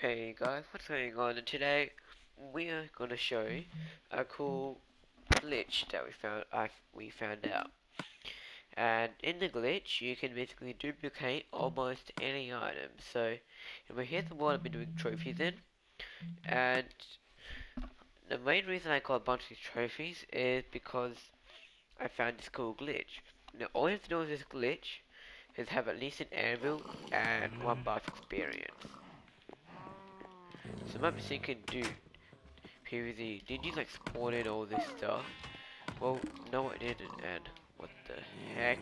Hey guys, what's going on? And today we are going to show you a cool glitch that we found. I we found out. And in the glitch, you can basically duplicate almost any item. So, we hit the wall, I've been doing trophies in, and the main reason I got a bunch of trophies is because I found this cool glitch. Now, all you have to do with this glitch is have at least an anvil and one buff experience. So I might be thinking, dude, PvZ, did you like spawn in all this stuff? Well, no I didn't, and what the heck?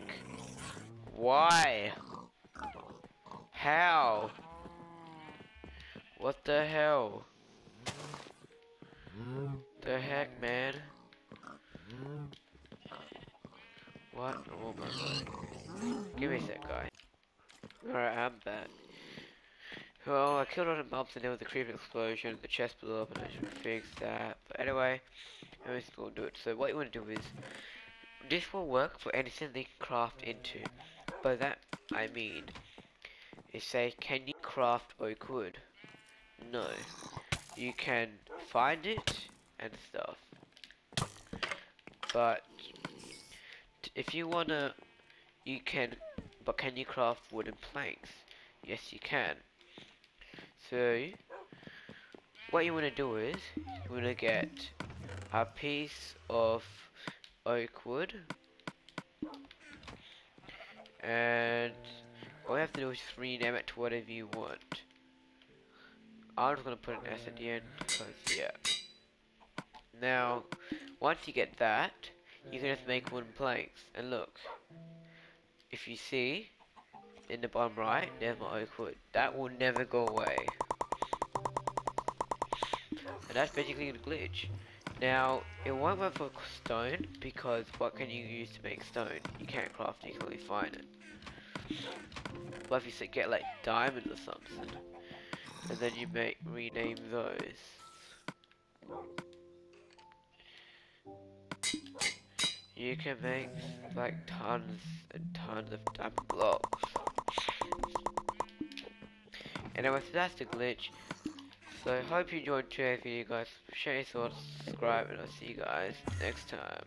Why? How? What the hell? The heck, man? What? Oh my god. Give me a sec, guy. Alright, I'm back. Well, I killed all the mobs and there was a creeper explosion, the chest blew up and I should fix that. But anyway, I'm just gonna do it. So what you want to do is, this will work for anything they can craft into. By that, I mean, is say, can you craft oak wood? No. You can find it and stuff. But, if you wanna, you can, but can you craft wooden planks? Yes, you can. So, what you want to do is, you want to get a piece of oak wood, and all you have to do is rename it to whatever you want. I'm just going to put an S at the end, because, yeah. Now, once you get that, you can just make wooden planks, and look, if you see, in the bottom right, there's my oak wood. That will never go away. And that's basically the glitch. Now, it won't work for stone, because what can you use to make stone? You can't craft it, you can only find it. But if you get like diamond or something, and then you make rename those. You can make like tons and tons of diamond blocks. Anyway, so that's the glitch. So hope you enjoyed today's video guys. Share your thoughts, subscribe, and I'll see you guys next time.